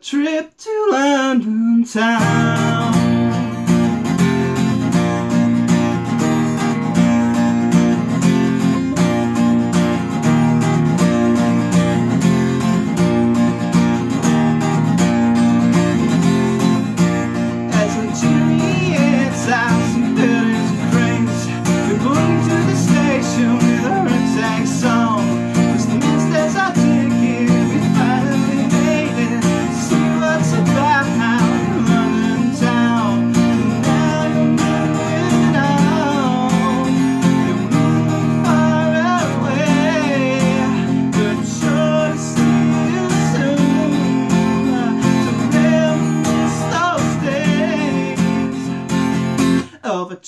trip to London town.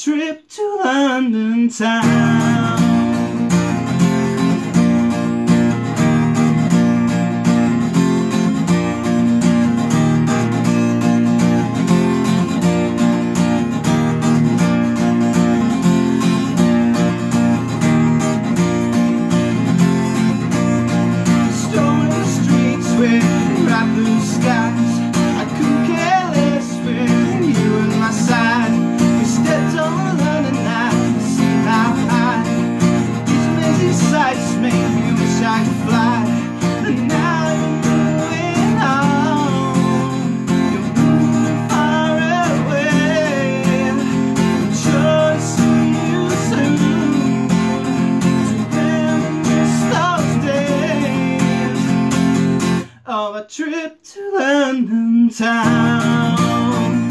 Trip to London town. trip to London town.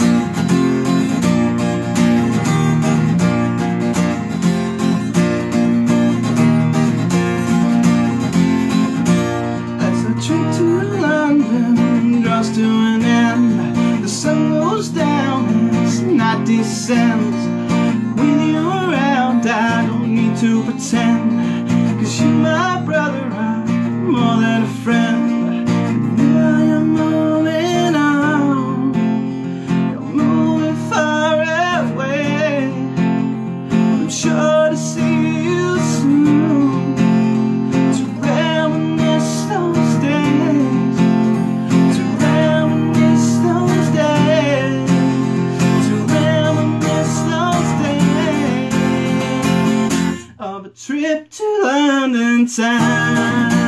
As the trip to London draws to an end, the sun goes down and night descends. When you're around, I don't need to pretend, cause you're my brother, I'm more than a friend. trip to London town.